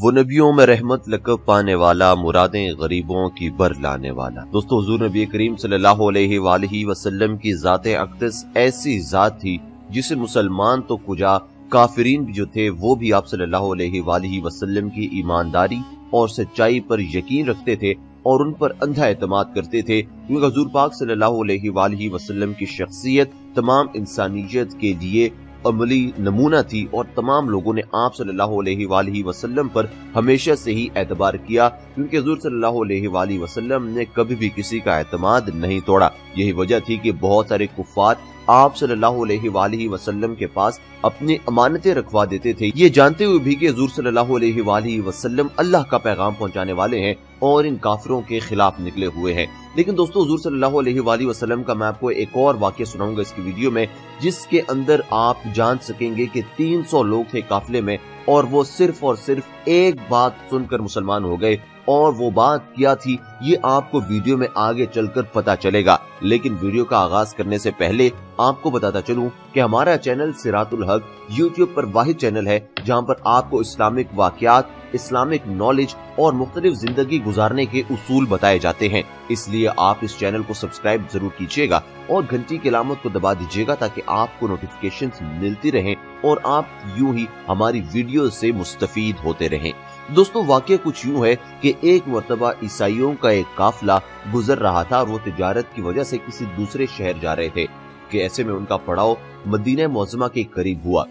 وہ نبیوں میں رحمت لقب پانے والا، مرادیں غریبوں کی بر لانے والا۔ دوستو، حضور نبی کریم صلی اللہ علیہ وآلہ وسلم کی ذات اقدس ایسی ذات تھی جسے مسلمان تو کجا، کافرین بھی جو تھے، وہ بھی آپ صلی اللہ علیہ وآلہ وسلم کی ایمانداری اور سچائی پر یقین رکھتے تھے اور ان پر اندھا اعتماد کرتے تھے۔ کیونکہ حضور پاک صلی اللہ علیہ وآلہ وسلم کی شخصیت تمام انسانیت کے لیے عملی نمونہ تھی اور تمام لوگوں نے آپ صلی اللہ علیہ وآلہ وسلم پر ہمیشہ سے ہی اعتبار کیا، کیونکہ حضور صلی اللہ علیہ وآلہ وسلم نے کبھی بھی کسی کا اعتماد نہیں توڑا۔ یہی وجہ تھی کہ بہت سارے کفار آپ صلی اللہ علیہ وآلہ وسلم کے پاس اپنی امانتیں رکھوا دیتے تھے۔ یہ جانتے ہوئے بھی کہ حضور صلی اللہ علیہ وآلہ وسلم اللہ کا پیغام پہنچانے والے ہیں اور ان کافروں کے خلاف نکلے ہوئے ہیں۔ لیکن دوستو، حضور صلی اللہ علیہ وآلہ وسلم کا میں آپ کو ایک اور واقعہ سناؤں گا اس کی ویڈیو میں، جس کے اندر آپ جان سکیں گے کہ تین سو لوگ تھے قافلے میں اور وہ صرف اور صرف ایک بات سن کر مسلمان ہو گئے اور وہ بات کیا تھی، یہ آپ کو ویڈیو میں آگے چل کر پتا چلے گا۔ لیکن ویڈیو کا آغاز کرنے سے پہلے آپ کو بتاتا چلوں کہ ہمارا چینل سرات الحق یوٹیوب پر واحد چینل ہے، جہاں پر آپ کو اسلامک واقعات، اسلامک نالج اور مختلف زندگی گزارنے کے اصول بتائے جاتے ہیں۔ اس لیے آپ اس چینل کو سبسکرائب ضرور کیجیے گا اور گھنٹی کی علامت کو دبا دیجیے گا تاکہ آپ کو نوٹیفکیشن ملتی رہیں۔ اور آپ یوں ہی ہماری ویڈیو سے مستفید ہوتے رہیں۔ دوستو، واقعہ کچھ یوں ہے کہ ایک مرتبہ عیسائیوں کا ایک قافلہ گزر رہا تھا اور وہ تجارت کی وجہ سے کسی دوسرے شہر جا رہے تھے کہ ایسے میں ان کا پڑاؤ مدینہ معظمہ کے قریب ہوا۔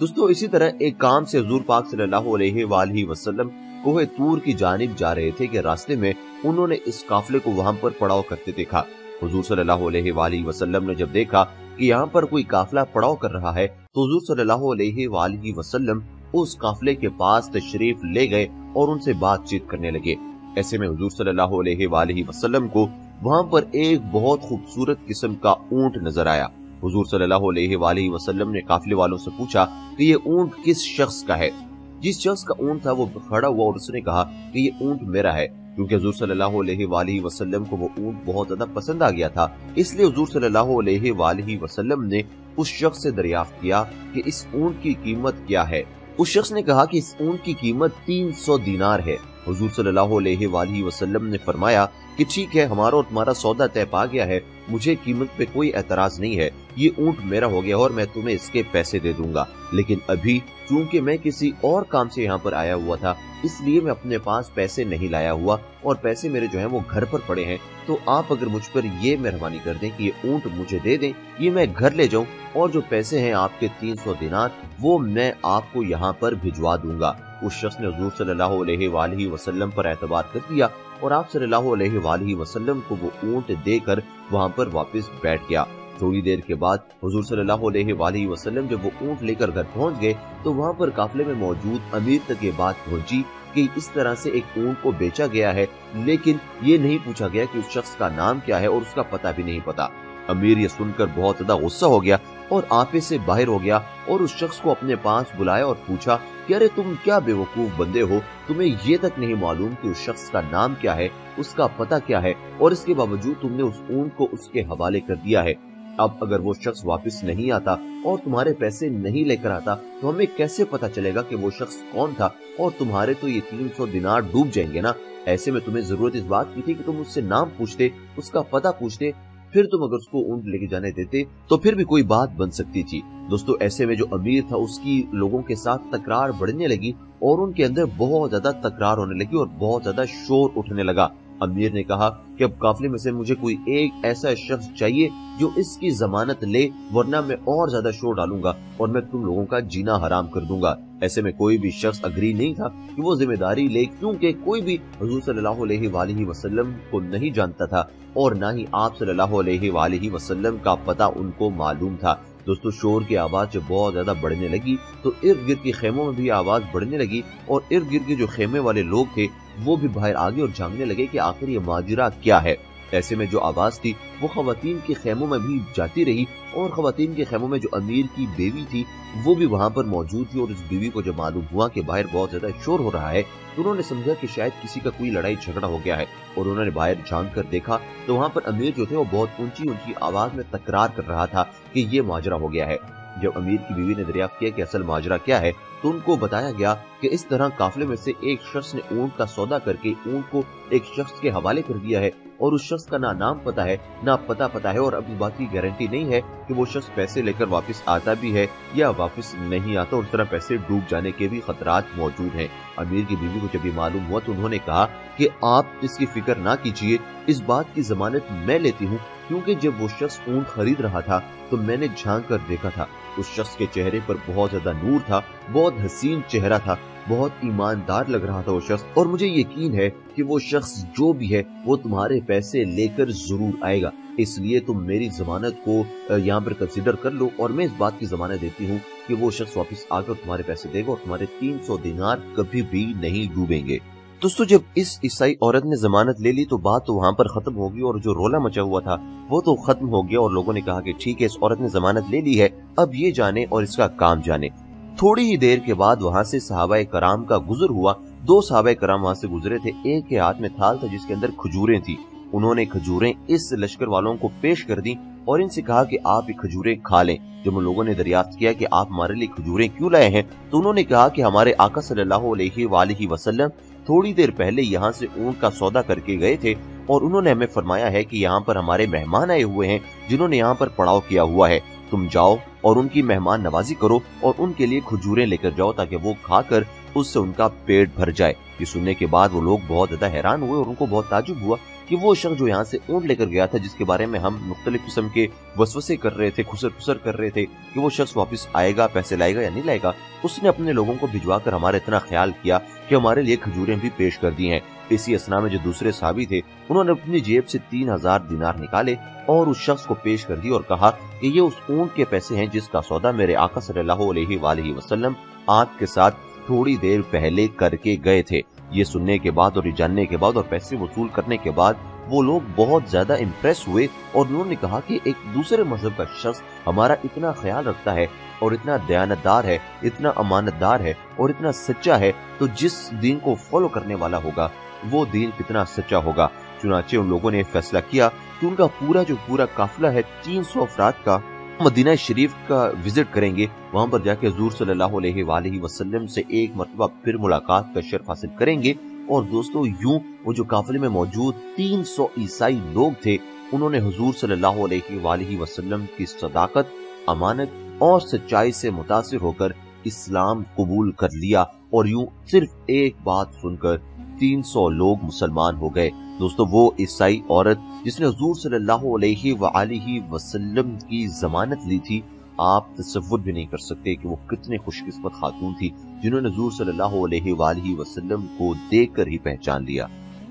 دوستو، اسی طرح ایک کام سے حضور پاک صلی اللہ علیہ وآلہ وسلم کوہ تور کی جانب جا رہے تھے کہ راستے میں انہوں نے اس قافلے کو وہاں پر پڑاؤ کرتے دیکھا۔ حضور صلی اللہ علیہ وآلہ وسلم نے جب دیکھا کہ یہاں پر کوئی قافلہ پڑاؤ کر رہا ہے تو حضور صلی اللہ علیہ وآلہ وسلم اس قافلے کے پاس تشریف لے گئے اور ان سے بات چیت کرنے لگے۔ ایسے میں حضور صلی اللہ علیہ وآلہ وسلم کو وہاں پر ایک بہت خوبصورت قسم کا اونٹ نظر آیا۔ حضور صلی اللہ علیہ وآلہ وسلم نے قافلے والوں سے پوچھا کہ یہ اونٹ کس شخص کا ہے؟ جس شخص کا اونٹ تھا وہ کھڑا ہوا اور اس نے کہا کہ یہ اونٹ میرا ہے۔ کیونکہ حضور صلی اللہ علیہ وآلہ وسلم کو وہ اونٹ بہت زیادہ پسند آ گیا تھا، اس لیے حضور صلی اللہ علیہ وآلہ وسلم نے اس شخص سے دریافت کیا کہ اس اونٹ کی قیمت کیا ہے۔ اس شخص نے کہا کہ اس اونٹ کی قیمت تین سو دینار ہے۔ حضور صلی اللہ علیہ وآلہ وسلم نے فرمایا کہ ٹھیک ہے، ہمارا اور تمہارا سودا طے پا گیا ہے مجھے قیمت پہ کوئی اعتراض نہیں ہے، یہ اونٹ میرا ہو گیا اور میں تمہیں اس کے پیسے دے دوں گا۔ لیکن ابھی چونکہ میں کسی اور کام سے یہاں پر آیا ہوا تھا، اس لیے میں اپنے پاس پیسے نہیں لایا ہوا اور پیسے میرے جو ہیں وہ گھر پر پڑے ہیں۔ تو آپ اگر مجھ پر یہ مہربانی کر دیں کہ یہ اونٹ مجھے دے دیں، یہ میں گھر لے جاؤں اور جو پیسے ہیں آپ کے تین سو دینار، وہ میں آپ کو یہاں پر بھجوا دوں گا۔ اس شخص نے حضور صلی اللہ علیہ وآلہ وسلم پر اعتبار کر دیا اور آپ صلی اللہ علیہ وآلہ وسلم کو وہ اونٹ دے کر وہاں پر واپس بیٹھ گیا۔ تھوڑی دیر کے بعد حضور صلی اللہ علیہ وآلہ وسلم جب وہ اونٹ لے کر گھر پہنچ گئے تو وہاں پر قافلے میں موجود امیر تک یہ بات پہنچی کہ اس طرح سے ایک اونٹ کو بیچا گیا ہے، لیکن یہ نہیں پوچھا گیا کہ اس شخص کا نام کیا ہے اور اس کا پتہ بھی نہیں پتا۔ امیر یہ سن کر بہت زیادہ غصہ ہو گیا اور آپے سے باہر ہو گیا اور اس شخص کو اپنے پاس بلایا اور پوچھا کہ ارے تم کیا بے وقوف بندے ہو؟ تمہیں یہ تک نہیں معلوم کہ اس شخص کا نام کیا ہے، اس کا پتہ کیا ہے اور اس کے باوجود تم نے اس اونٹ کو اس کے حوالے کر دیا ہے۔ اب اگر وہ شخص واپس نہیں آتا اور تمہارے پیسے نہیں لے کر آتا، تو ہمیں کیسے پتا چلے گا کہ وہ شخص کون تھا؟ اور تمہارے تو یہ تین سو دینار ڈوب جائیں گے نا؟ ایسے میں تمہیں ضرورت اس بات کی تھی کہ تم اس سے نام پوچھتے، اس کا پتہ پوچھتے پھر تم اگر اس کو اونٹ لے کے جانے دیتے تو پھر بھی کوئی بات بن سکتی تھی۔ دوستو، ایسے میں جو امیر تھا، اس کی لوگوں کے ساتھ تکرار بڑھنے لگی اور ان کے اندر بہت زیادہ تکرار ہونے لگی اور بہت زیادہ شور اٹھنے لگا۔ امیر نے کہا کہ اب قافلے میں سے مجھے کوئی ایک ایسا شخص چاہیے جو اس کی ضمانت لے، ورنہ میں اور زیادہ شور ڈالوں گا اور میں تم لوگوں کا جینا حرام کر دوں گا۔ ایسے میں کوئی بھی شخص اگری نہیں تھا کہ وہ ذمہ داری لے، کیونکہ کوئی بھی حضور صلی اللہ علیہ وآلہ وسلم کو نہیں جانتا تھا اور نہ ہی آپ صلی اللہ علیہ وآلہ وسلم کا پتہ ان کو معلوم تھا۔ دوستو، شور کی آواز جب بہت زیادہ بڑھنے لگی تو ارد گرد کی خیموں میں بھی آواز بڑھنے لگی اور ارد گرد کے جو خیمے والے لوگ تھے وہ بھی باہر آگے اور جاننے لگے کہ آخر یہ ماجرہ کیا ہے۔ ایسے میں جو آواز تھی، وہ خواتین کے خیموں میں بھی جاتی رہی اور خواتین کے خیموں میں جو امیر کی بیوی تھی، وہ بھی وہاں پر موجود تھی اور اس بیوی کو جب معلوم ہوا کہ باہر بہت زیادہ شور ہو رہا ہے، تو انہوں نے سمجھا کہ شاید کسی کا کوئی لڑائی جھگڑا ہو گیا ہے اور انہوں نے باہر جھانک کر دیکھا تو وہاں پر امیر جو تھے، وہ بہت اونچی اونچی آواز میں تکرار کر رہا تھا کہ یہ ماجرہ ہو گیا ہے۔ جب امیر کی بیوی نے دریافت کیا کہ اصل ماجرا کیا ہے تو ان کو بتایا گیا کہ اس طرح قافلے میں سے ایک شخص نے اونٹ کا سودا کر کے اونٹ کو ایک شخص کے حوالے کر دیا ہے اور اس شخص کا نہ نام پتا ہے، نہ پتا پتا ہے اور اب اس بات کی گارنٹی نہیں ہے کہ وہ شخص پیسے لے کر واپس آتا بھی ہے یا واپس نہیں آتا اور اس طرح پیسے ڈوب جانے کے بھی خطرات موجود ہیں۔ امیر کی بیوی کو جب یہ معلوم ہوا تو انہوں نے کہا کہ آپ اس کی فکر نہ کیجیے اس بات کی ضمانت میں لیتی ہوں، کیونکہ جب وہ شخص اونٹ خرید رہا تھا تو میں نے جھانک کر دیکھا تھا۔ اس شخص کے چہرے پر بہت زیادہ نور تھا، بہت حسین چہرہ تھا، بہت ایماندار لگ رہا تھا وہ شخص، اور مجھے یقین ہے کہ وہ شخص جو بھی ہے، وہ تمہارے پیسے لے کر ضرور آئے گا۔ اس لیے تم میری ضمانت کو یہاں پر کنسیڈر کر لو، اور میں اس بات کی ضمانت دیتی ہوں کہ وہ شخص واپس آ کر تمہارے پیسے دے گا اور تمہارے تین سو دینار کبھی بھی نہیں ڈوبیں گے۔ دوستو، جب اس عیسائی عورت نے ضمانت لے لی تو بات تو وہاں پر ختم ہوگی اور جو رولا مچا ہوا تھا وہ تو ختم ہو گیا اور لوگوں نے کہا کہ ٹھیک ہے، اس عورت نے ضمانت لے لی ہے، اب یہ جانے اور اس کا کام جانے۔ تھوڑی ہی دیر کے بعد وہاں سے صحابہ کرام کا گزر ہوا۔ دو صحابہ کرام وہاں سے گزرے تھے، ایک کے ہاتھ میں تھال تھا جس کے اندر کھجوریں تھی انہوں نے کھجوریں اس لشکر والوں کو پیش کر دی اور ان سے کہا کہ آپ یہ کھجوریں کھا لیں۔ جب ان لوگوں نے دریافت کیا کہ آپ ہمارے لیے کھجوریں کیوں لائے ہیں، تو انہوں نے کہا کہ ہمارے آقا صلی اللہ علیہ وآلہ وسلم تھوڑی دیر پہلے یہاں سے اونٹ کا سودا کر کے گئے تھے اور انہوں نے ہمیں فرمایا ہے کہ یہاں پر ہمارے مہمان آئے ہوئے ہیں جنہوں نے یہاں پر پڑاؤ کیا ہوا ہے۔ تم جاؤ اور ان کی مہمان نوازی کرو اور ان کے لیے کھجوریں لے کر جاؤ تاکہ وہ کھا کر اس سے ان کا پیٹ بھر جائے۔ یہ سننے کے بعد وہ لوگ بہت زیادہ حیران ہوئے اور ان کو بہت تعجب ہوا کہ وہ شخص جو یہاں سے اونٹ لے کر گیا تھا جس کے بارے میں ہم مختلف قسم کے وسوسے کر رہے تھے، خسر خسر کر رہے تھے کہ وہ شخص واپس آئے گا، پیسے لائے گا یا نہیں لائے گا، اس نے اپنے لوگوں کو بھجوا کر ہمارا اتنا خیال کیا کہ ہمارے لیے کھجوریں بھی پیش کر دی ہیں۔ اسی اسنا میں جو دوسرے صحابی تھے، انہوں نے اپنی جیب سے تین ہزار دینار نکالے اور اس شخص کو پیش کر دی اور کہا کہ یہ اس اونٹ کے پیسے ہیں جس کا سودا میرے آقا صلی اللہ علیہ وآلہ وسلم آپ کے ساتھ تھوڑی دیر پہلے کر کے گئے تھے۔ یہ سننے کے بعد اور یہ جاننے کے بعد اور پیسے وصول کرنے کے بعد وہ لوگ بہت زیادہ امپریس ہوئے اور انہوں نے کہا کہ ایک دوسرے مذہب کا شخص ہمارا اتنا خیال رکھتا ہے اور اتنا دیانتدار ہے، اتنا امانت دار ہے اور اتنا سچا ہے، تو جس دین کو فالو کرنے والا ہوگا، وہ دین کتنا سچا ہوگا؟ چنانچہ ان لوگوں نے فیصلہ کیا کہ ان کا پورا جو پورا قافلہ ہے، تین سو افراد کا مدینہ شریف کا وزٹ کریں گے۔ وہاں پر جا کے حضور صلی اللہ علیہ وآلہ وسلم سے ایک مرتبہ پھر ملاقات کا شرف حاصل کریں گے۔ اور دوستو، یوں وہ جو قافلے میں موجود تین سو عیسائی لوگ تھے، انہوں نے حضور صلی اللہ علیہ وآلہ وسلم کی صداقت، امانت اور سچائی سے متاثر ہو کر اسلام قبول کر لیا اور یوں صرف ایک بات سن کر تین سو لوگ مسلمان ہو گئے۔ دوستو، وہ عیسائی عورت جس نے حضور صلی اللہ علیہ وآلہ وسلم کی ضمانت لی تھی، آپ تصور بھی نہیں کر سکتے کہ وہ کتنے خوش قسمت خاتون تھی جنہوں نے حضور صلی اللہ علیہ وآلہ وسلم کو دیکھ کر ہی پہچان لیا۔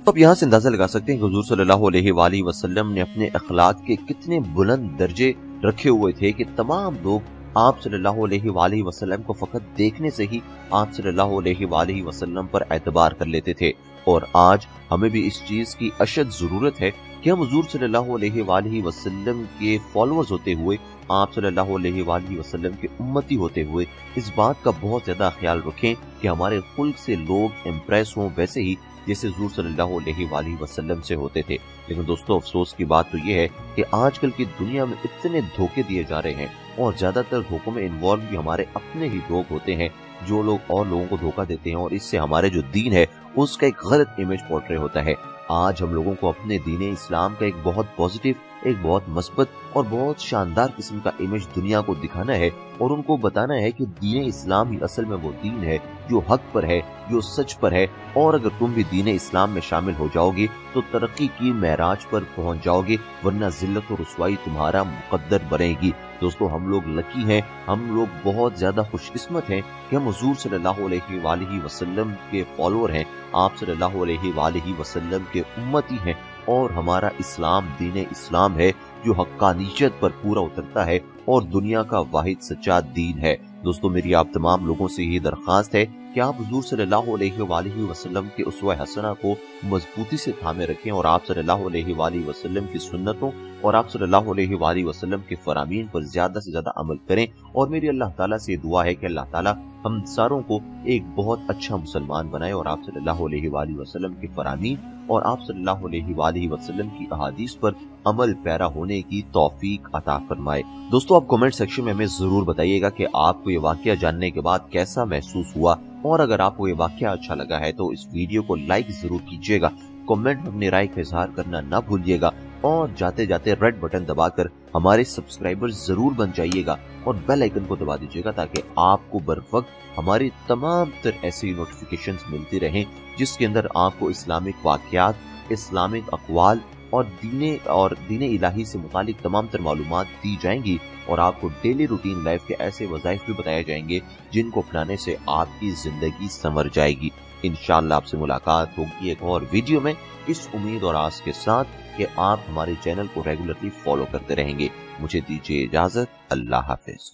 اب یہاں سے اندازہ لگا سکتے ہیں کہ حضور صلی اللہ علیہ وآلہ وسلم نے اپنے اخلاق کے کتنے بلند درجے رکھے ہوئے تھے کہ تمام لوگ آپ صلی اللہ علیہ وآلہ وسلم کو فقط دیکھنے سے ہی آپ صلی اللہ علیہ وآلہ وسلم پر اعتبار کر لیتے تھے۔ اور آج ہمیں بھی اس چیز کی اشد ضرورت ہے کہ ہم حضور صلی اللہ علیہ وآلہ وسلم کے فالوورز ہوتے ہوئے، آپ صلی اللہ علیہ وآلہ وسلم کے امتی ہوتے ہوئے اس بات کا بہت زیادہ خیال رکھیں کہ ہمارے خلق سے لوگ امپریس ہوں، ویسے ہی جیسے حضور صلی اللہ علیہ وآلہ وسلم سے ہوتے تھے۔ لیکن دوستو، افسوس کی بات تو یہ ہے کہ آج کل کی دنیا میں اتنے دھوکے دیے جا رہے ہیں اور زیادہ تر دھوکوں میں انوالو بھی ہمارے اپنے ہی لوگ ہوتے ہیں۔ جو لوگ اور لوگوں کو دھوکہ دیتے ہیں اور اس سے ہمارے جو دین ہے، اس کا ایک غلط امیج پورٹری ہوتا ہے۔ آج ہم لوگوں کو اپنے دین اسلام کا ایک بہت پازیٹیو ایک بہت مثبت اور بہت شاندار قسم کا امیج دنیا کو دکھانا ہے اور ان کو بتانا ہے کہ دین اسلام ہی اصل میں وہ دین ہے جو حق پر ہے، جو سچ پر ہے۔ اور اگر تم بھی دین اسلام میں شامل ہو جاؤ گے، تو ترقی کی معراج پر پہنچ جاؤ گے، ورنہ ذلت و رسوائی تمہارا مقدر بنے گی۔ دوستو، ہم لوگ لکی ہیں، ہم لوگ بہت زیادہ خوش قسمت ہیں کہ ہم حضور صلی اللہ علیہ وآلہ وسلم کے فالوور ہیں۔ آپ صلی اللہ علیہ وآلہ وسلم کے امتی ہیں۔ اور ہمارا اسلام دین اسلام ہے جو حقانیت پر پورا اترتا ہے اور دنیا کا واحد سچا دین ہے۔ دوستو، میری آپ تمام لوگوں سے یہ درخواست ہے کہ آپ حضور صلی اللہ علیہ وآلہ وسلم کے اسوہ حسنہ کو مضبوطی سے تھامے رکھیں اور آپ صلی اللہ علیہ وآلہ وسلم کی سنتوں اور آپ صلی اللہ علیہ وآلہ وسلم کے فرامین پر زیادہ سے زیادہ عمل کریں۔ اور میری اللہ تعالیٰ سے دعا ہے کہ اللہ تعالیٰ ہم ساروں کو ایک بہت اچھا مسلمان بنائے اور آپ صلی اللہ علیہ وآلہ وسلم کی فرامین اور آپ صلی اللہ علیہ وآلہ وسلم کی احادیث پر عمل پیرا ہونے کی توفیق عطا فرمائے۔ دوستو، آپ کومنٹ سیکشن میں ہمیں ضرور بتائیے گا کہ آپ کو یہ واقعہ جاننے کے بعد کیسا محسوس ہوا اور اگر آپ کو یہ واقعہ اچھا لگا ہے تو اس ویڈیو کو لائک ضرور کیجیے گا۔ کومنٹ میں اپنی رائے کا اظہار کرنا نہ بھولیے گا۔ اور جاتے جاتے ریڈ بٹن دبا کر ہمارے سبسکرائبر ضرور بن جائیے گا اور بیل آئیکن کو دبا دیجیے گا تاکہ آپ کو بر وقت ہماری تمام تر ایسی نوٹیفیکیشن ملتی رہیں جس کے اندر آپ کو اسلامک واقعات، اسلامک اقوال اور دین اور دین الہی سے متعلق تمام تر معلومات دی جائیں گی اور آپ کو ڈیلی روٹین لائف کے ایسے وظائف بھی بتائے جائیں گے جن کو اپنانے سے آپ کی زندگی سمر جائے گی۔ انشاءاللہ آپ سے ملاقات ہوگی ایک اور ویڈیو میں۔ اس امید اور آس کے ساتھ کہ آپ ہمارے چینل کو ریگولرلی فالو کرتے رہیں گے۔ مجھے دیجیے اجازت۔ اللہ حافظ۔